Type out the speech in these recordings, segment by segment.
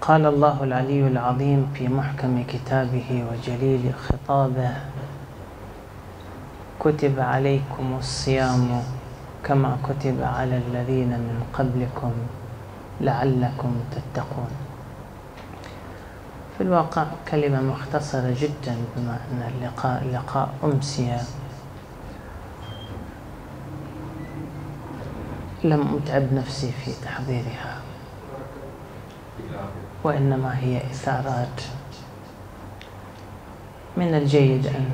قال الله العلي العظيم في محكم كتابه وجليل خطابه كتب عليكم الصيام كما كتب على الذين من قبلكم لعلكم تتقون. في الواقع كلمة مختصرة جدا بما أن اللقاء لقاء أمسية. لم أتعب نفسي في تحضيرها. وإنما هي إثارات من الجيد أن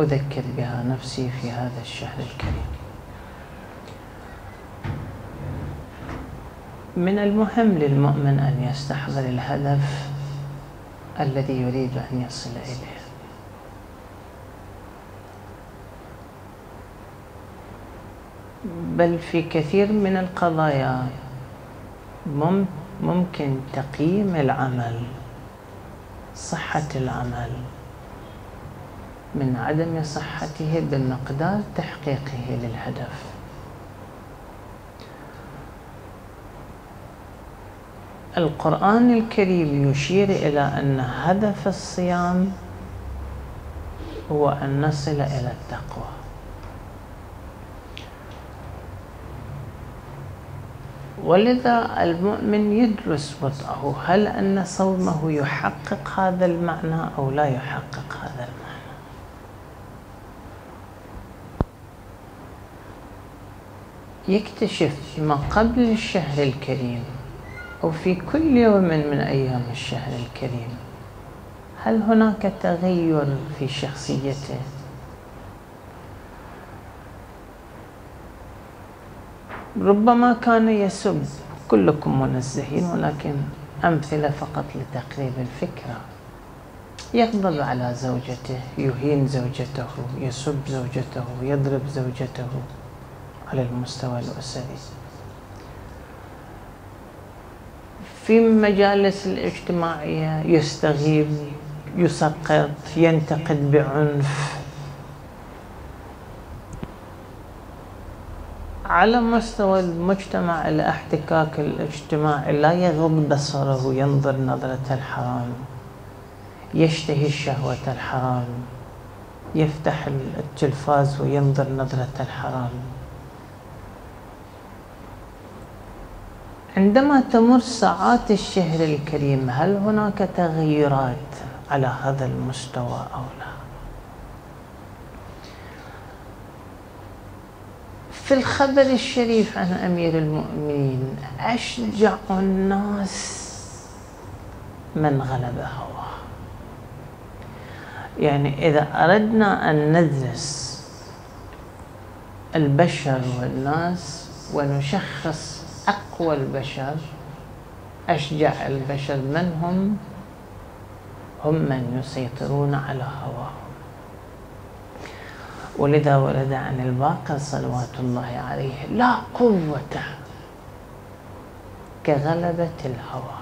أذكر بها نفسي في هذا الشهر الكريم. من المهم للمؤمن أن يستحضر الهدف الذي يريد أن يصل إليه. بل في كثير من القضايا ممكن تقييم العمل صحة العمل من عدم صحته بمقدار تحقيقه للهدف. القرآن الكريم يشير إلى أن هدف الصيام هو أن نصل إلى التقوى. ولذا المؤمن يدرس وضعه هل أن صومه يحقق هذا المعنى أو لا يحقق هذا المعنى؟ يكتشف ما قبل الشهر الكريم أو في كل يوم من أيام الشهر الكريم هل هناك تغير في شخصيته؟ ربما كان يسب كلكم منزهين ولكن أمثلة فقط لتقريب الفكرة. يغضب على زوجته يهين زوجته يسب زوجته يضرب زوجته على المستوى الأسري. في مجالس الاجتماعية يستغيب يسقط ينتقد بعنف. على مستوى المجتمع الاحتكاك الاجتماعي لا يغض بصره ينظر نظرة الحرام يشتهي الشهوة الحرام يفتح التلفاز وينظر نظرة الحرام. عندما تمر ساعات الشهر الكريم هل هناك تغيرات على هذا المستوى أو لا؟ في الخبر الشريف عن أمير المؤمنين أشجع الناس من غلب هواه. يعني إذا أردنا أن ندرس البشر والناس ونشخص أقوى البشر أشجع البشر من هم؟ هم من يسيطرون على هواهم ولذا ورد عن الباقر صلوات الله عليه لا قوة كغلبة الهوى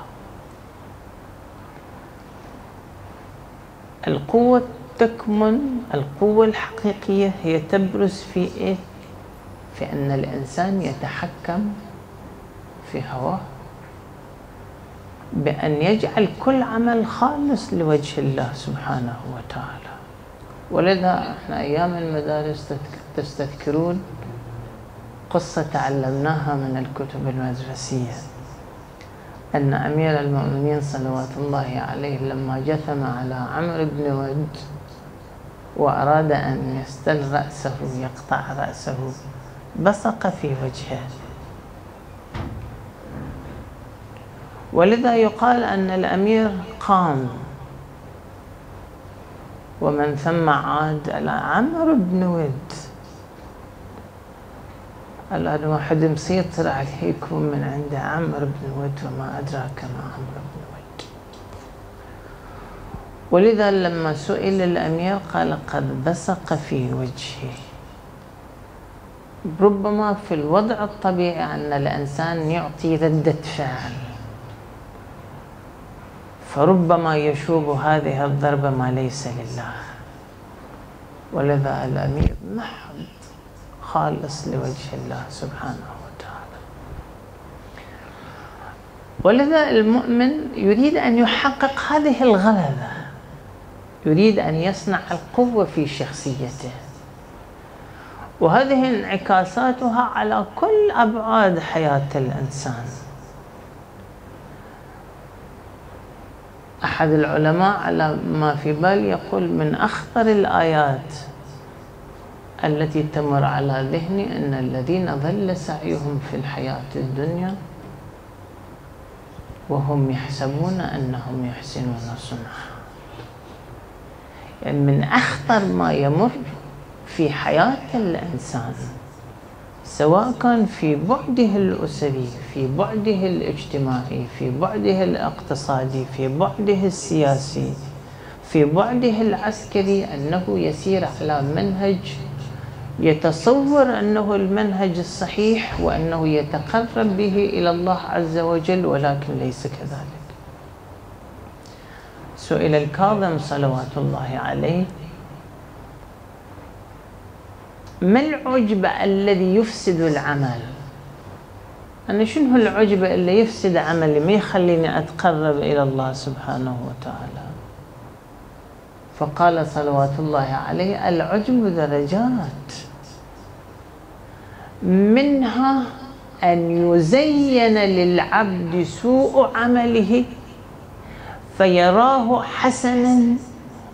القوة تكمن القوة الحقيقية هي تبرز في إيه؟ في أن الإنسان يتحكم في هواه بأن يجعل كل عمل خالص لوجه الله سبحانه وتعالى ولذا إحنا أيام المدارس تستذكرون قصة تعلمناها من الكتب المدرسية. أن أمير المؤمنين صلوات الله عليه لما جثم على عمرو بن ود وأراد أن يستل رأسه يقطع رأسه بصق في وجهه. ولذا يقال أن الأمير قام ومن ثم عاد إلى عمرو بن ود. الآن واحد مسيطر عليكم من عند عمرو بن ود وما أدراك ما عمرو بن ود. ولذا لما سئل الأمير قال قد بصق في وجهه. ربما في الوضع الطبيعي أن الإنسان يعطي ردة فعل. فربما يشوب هذه الضربة ما ليس لله. ولذا الأمير محض خالص لوجه الله سبحانه وتعالى. ولذا المؤمن يريد أن يحقق هذه الغلبة. يريد أن يصنع القوة في شخصيته. وهذه انعكاساتها على كل أبعاد حياة الإنسان. أحد العلماء على ما في بال يقول من أخطر الآيات التي تمر على ذهني أن الذين ظل سعيهم في الحياة الدنيا وهم يحسبون أنهم يحسنون صنعا. يعني من أخطر ما يمر في حياة الإنسان سواء كان في بعده الأسري في بعده الاجتماعي في بعده الاقتصادي في بعده السياسي في بعده العسكري أنه يسير على منهج يتصور أنه المنهج الصحيح وأنه يتقرب به إلى الله عز وجل ولكن ليس كذلك. سئل الكاظم صلوات الله عليه ما العجب الذي يفسد العمل؟ أنا شنو العجب اللي يفسد عملي؟ ما يخليني أتقرب إلى الله سبحانه وتعالى. فقال صلوات الله عليه العجب درجات. منها أن يزين للعبد سوء عمله فيراه حسنا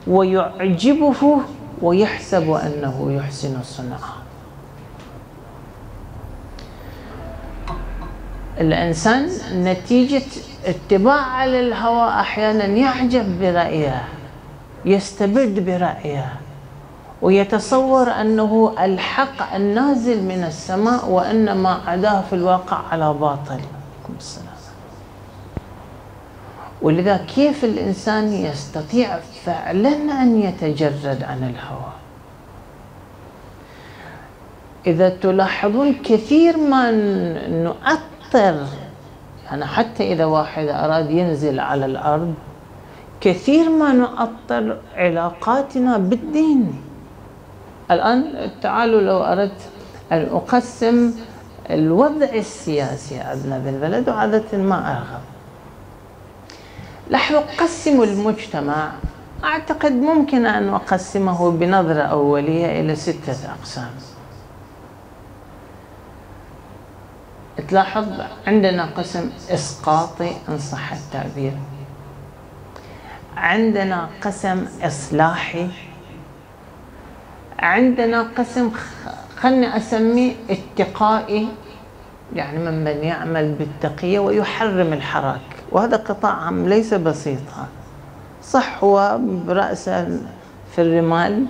ويعجبه ويحسب أنه يحسن صنعا الإنسان نتيجة اتباع للهوى أحيانا يعجب برأيه يستبد برأيه ويتصور أنه الحق النازل من السماء وأن ما عداه في الواقع على باطل. السلام ولذا كيف الإنسان يستطيع فعلا أن يتجرد عن الهوى؟ إذا تلاحظون كثير ما نؤثر يعني حتى إذا واحد أراد ينزل على الأرض كثير ما نؤثر علاقاتنا بالدين. الآن تعالوا لو أردت أن أقسم الوضع السياسي عندنا بالبلد وعادة ما أرغب. لاحظوا قسموا المجتمع. أعتقد ممكن أن أقسمه بنظرة أولية إلى ستة أقسام. تلاحظ عندنا قسم إسقاطي إن صح التعبير. عندنا قسم إصلاحي. عندنا قسم خلني أسميه اتقائي يعني ممن يعمل بالتقية ويحرم الحراك. وهذا قطاع عام ليس بسيطا صح هو برأسه في الرمال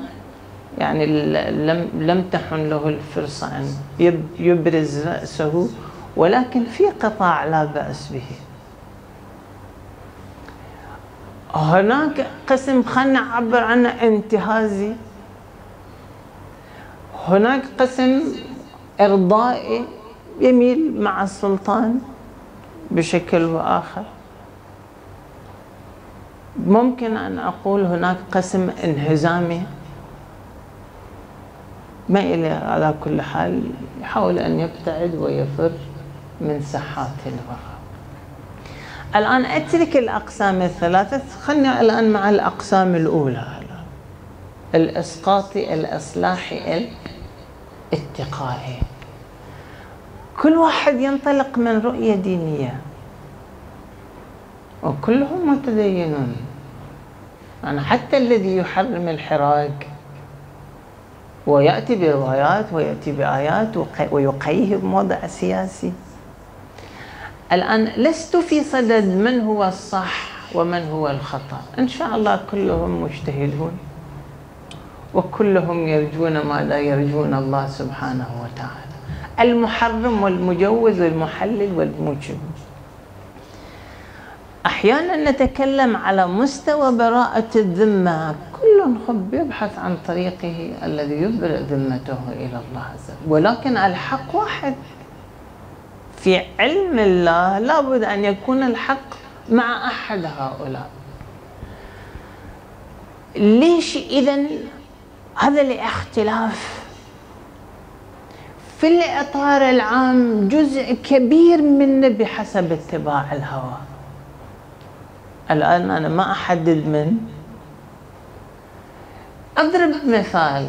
يعني لم لم تحن له الفرصة أن يبرز رأسه ولكن في قطاع لا بأس به. هناك قسم خلنا نعبر عنه انتهازي. هناك قسم إرضائي يميل مع السلطان. بشكل وآخر ممكن أن أقول هناك قسم انهزامي ما إلي على كل حال يحاول أن يبتعد ويفر من ساحات الوراء الآن أترك الأقسام الثلاثة. خلنا الآن مع الأقسام الأولى. الإسقاطي الإصلاحي الاتقائي كل واحد ينطلق من رؤية دينية. وكلهم متدينون. يعني حتى الذي يحرم الحراك ويأتي بروايات ويأتي بآيات ويقيه بوضع سياسي. الآن لست في صدد من هو الصح ومن هو الخطأ. إن شاء الله كلهم مجتهدون. وكلهم يرجون ما لا يرجون الله سبحانه وتعالى. المحرم والمجوز والمحلل والموجب أحيانا نتكلم على مستوى براءة الذمة. كل خب يبحث عن طريقه الذي يبرئ ذمته إلى الله عز وجل. ولكن الحق واحد. في علم الله لابد أن يكون الحق مع أحد هؤلاء. ليش اذا هذا الاختلاف في الإطار العام جزء كبير منه بحسب اتباع الهوى. الآن أنا ما أحدد من. أضرب مثال.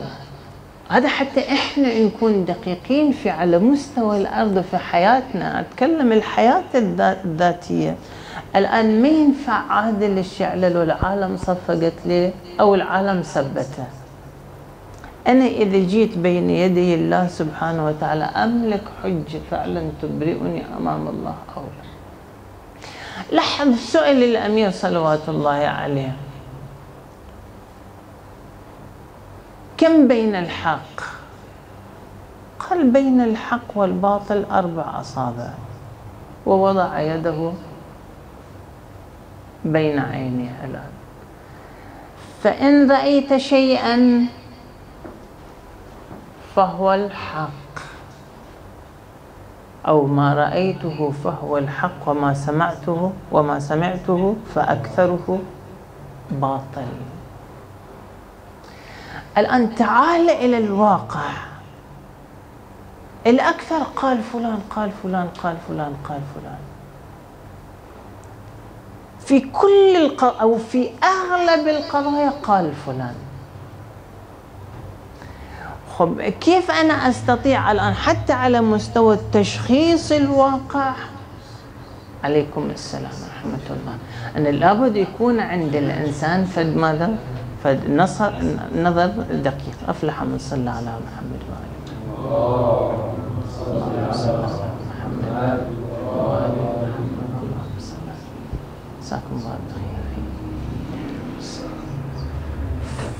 هذا حتى إحنا نكون دقيقين في على مستوى الأرض في حياتنا. أتكلم الحياة الذاتية. الآن ما ينفع عادل الشعلل والعالم صفقت ليه أو العالم ثبته. أنا إذا جيت بين يدي الله سبحانه وتعالى أملك حجة فعلا تبرئني أمام الله أو لا لحظ سئل الأمير صلوات الله عليه. كم بين الحق؟ قال بين الحق والباطل أربع أصابع. ووضع يده بين عينيه الآن فإن رأيت شيئا فهو الحق. أو ما رأيته فهو الحق وما سمعته وما سمعته فأكثره باطل. الآن تعال إلى الواقع. الأكثر قال فلان قال فلان قال فلان قال فلان. في كل الق... أو في أغلب القضايا قال فلان. خب كيف أنا أستطيع الآن حتى على مستوى التشخيص الواقع عليكم السلام ورحمة الله أن لابد يكون عند الإنسان فد ماذا فنظر نظر دقيق أفلح من صلى على محمد وآله اللهم صل على محمد وآل محمد اللهم صل جزاكم الله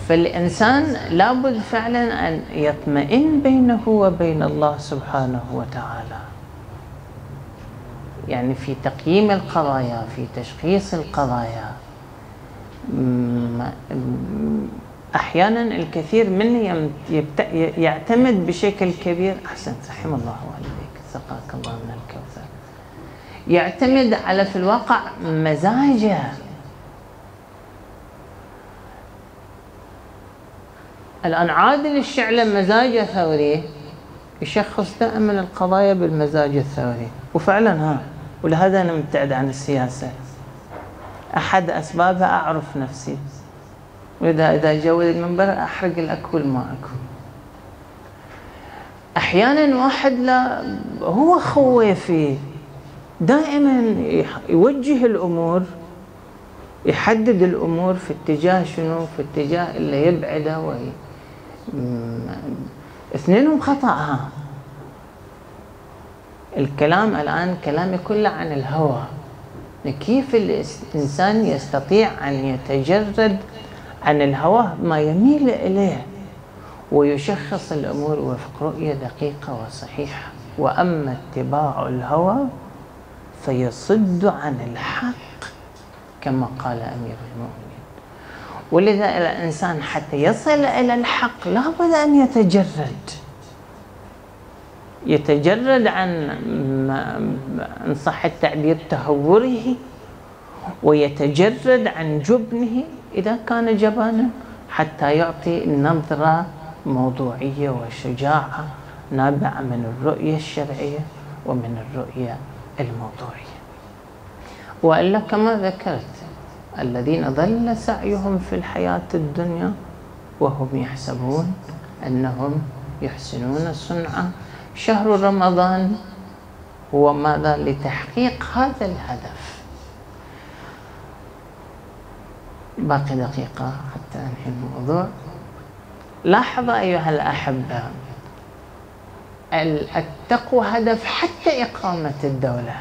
فالإنسان لابد فعلا أن يطمئن بينه وبين الله سبحانه وتعالى. يعني في تقييم القضايا في تشخيص القضايا. أحيانا الكثير منا يعتمد بشكل كبير أحسنت رحم الله والديك سقاك الله من الكوثر. يعتمد على في الواقع مزاجه. الآن عادل الشعله مزاجه ثوري يشخص دائما القضايا بالمزاج الثوري. وفعلا ها ولهذا أنا مبتعد عن السياسة. أحد أسبابها أعرف نفسي. وإذا إذا جود المنبر أحرق الأكل ما أكو أحيانا واحد لا هو خويفي دائما يوجه الأمور يحدد الأمور في اتجاه شنو في اتجاه اللي يبعده وي اثنينهم خطأ الكلام الآن كلامي كله عن الهوى. كيف الإنسان يستطيع أن يتجرد عن الهوى ما يميل إليه ويشخص الأمور وفق رؤية دقيقة وصحيحة. وأما اتباع الهوى فيصد عن الحق كما قال أمير المؤمنين. ولذا الإنسان حتى يصل إلى الحق لابد أن يتجرد. يتجرد عن إن صح التعبير تهوره ويتجرد عن جبنه إذا كان جبانا حتى يعطي نظرة موضوعية وشجاعة نابعة من الرؤية الشرعية ومن الرؤية الموضوعية. وإلا كما ذكرت الذين ضل سعيهم في الحياة الدنيا وهم يحسبون أنهم يحسنون صنعا. شهر رمضان هو ماذا لتحقيق هذا الهدف؟ باقي دقيقة حتى أنهي الموضوع. لاحظ أيها الأحبة التقوى هدف حتى إقامة الدولة.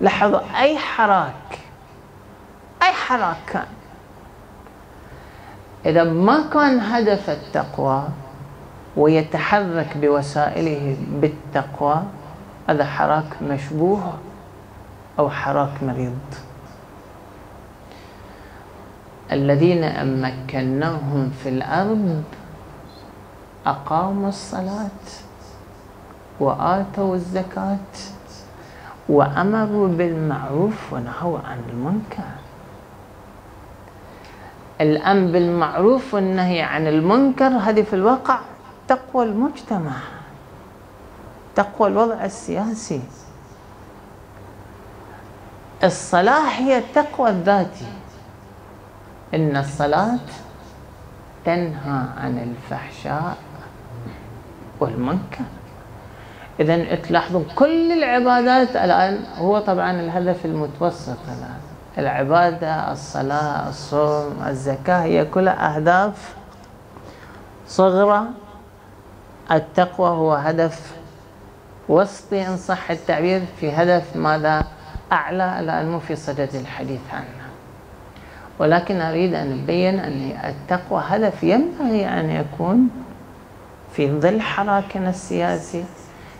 لاحظوا أي حراك كان إذا ما كان هدف التقوى ويتحرك بوسائله بالتقوى هذا حراك مشبوه أو حراك مريض. الذين أمكناهم في الأرض أقاموا الصلاة وآتوا الزكاة وأمروا بالمعروف ونهوا عن المنكر. الأمر بالمعروف والنهي عن المنكر هذه في الواقع تقوى المجتمع تقوى الوضع السياسي. الصلاة هي التقوى الذاتي. إن الصلاة تنهى عن الفحشاء والمنكر. إذا تلاحظون كل العبادات الآن هو طبعا الهدف المتوسط الآن. العبادة الصلاة الصوم الزكاة هي كلها أهداف صغرى. التقوى هو هدف وسطي إن صح التعبير في هدف ماذا؟ أعلى مو في صدد الحديث عنه. ولكن أريد أن أبين أن التقوى هدف ينبغي أن يكون في ظل حراكنا السياسي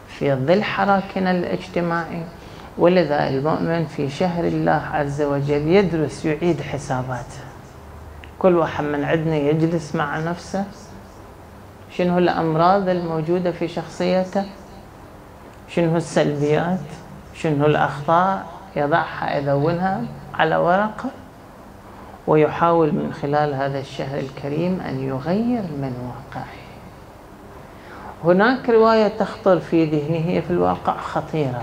في ظل حراكنا الاجتماعي ولذا المؤمن في شهر الله عز وجل يدرس يعيد حساباته. كل واحد من عندنا يجلس مع نفسه. شنو الأمراض الموجودة في شخصيته؟ شنو السلبيات؟ شنو الأخطاء يضعها يدونها على ورقة ويحاول من خلال هذا الشهر الكريم أن يغير من واقعه. هناك رواية تخطر في ذهنه هي في الواقع خطيرة.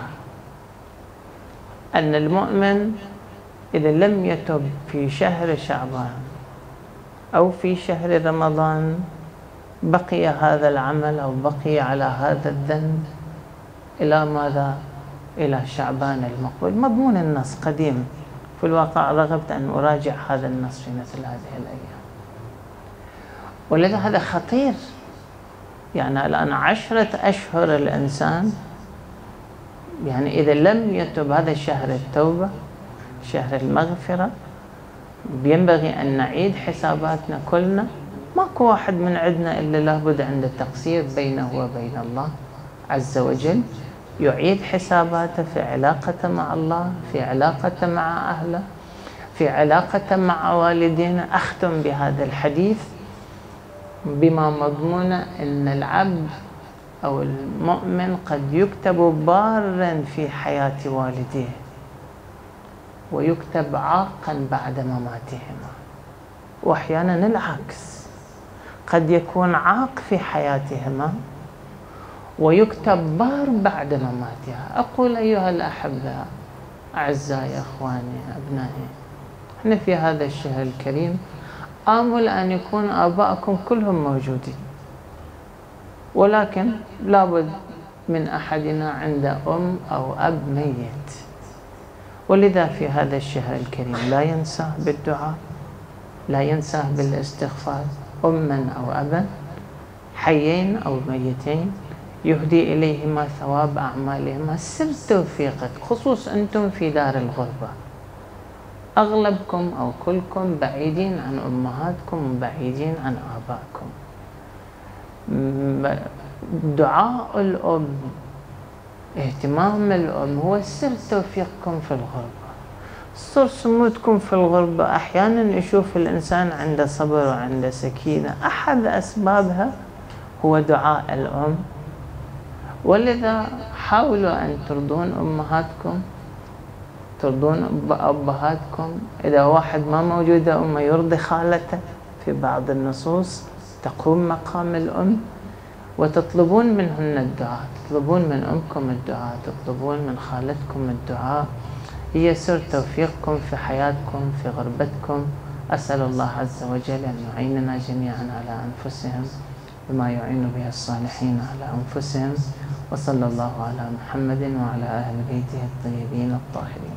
أن المؤمن إذا لم يتب في شهر شعبان أو في شهر رمضان بقي هذا العمل أو بقي على هذا الذنب إلى ماذا؟ إلى شعبان المقبل مضمون النص قديم. في الواقع رغبت أن أراجع هذا النص في مثل هذه الأيام. ولذا هذا خطير. يعني الآن عشرة أشهر الإنسان يعني إذا لم يتب هذا شهر التوبة شهر المغفرة ينبغي أن نعيد حساباتنا كلنا. ماكو واحد من عندنا إلا لابد عنده تقصير بينه وبين الله عز وجل. يعيد حساباته في علاقته مع الله في علاقته مع أهله في علاقته مع والدينا. أختم بهذا الحديث بما مضمونه أن العبد أو المؤمن قد يكتب بارا في حياة والديه ويكتب عاقا بعد مماتهما وأحيانا العكس. قد يكون عاق في حياتهما ويكتب بار بعد مماتها. أقول أيها الأحبة أعزائي أخواني أبنائي إحنا في هذا الشهر الكريم آمل أن يكون آباءكم كلهم موجودين. ولكن لابد من أحدنا عنده أم أو أب ميت. ولذا في هذا الشهر الكريم لا ينساه بالدعاء لا ينساه بالاستغفار. أما أو أبا حيين أو ميتين يهدي إليهما ثواب أعمالهما. سر توفيقك خصوص أنتم في دار الغربة. أغلبكم أو كلكم بعيدين عن أمهاتكم وبعيدين عن آبائكم. دعاء الأم اهتمام الأم هو سر توفيقكم في الغربة. سر صمودكم في الغربة أحيانا يشوف الإنسان عنده صبر وعنده سكينة. أحد أسبابها هو دعاء الأم. ولذا حاولوا أن ترضون أمهاتكم ترضون أبهاتكم. إذا واحد ما موجودة أمه يرضي خالته في بعض النصوص. تقوم مقام الأم وتطلبون منهن الدعاء تطلبون من أمكم الدعاء تطلبون من خالتكم الدعاء. هي سر توفيقكم في حياتكم في غربتكم. أسأل الله عز وجل أن يعيننا جميعا على أنفسهم بما يعين به الصالحين على أنفسهم. وصلى الله على محمد وعلى أهل بيته الطيبين الطاهرين.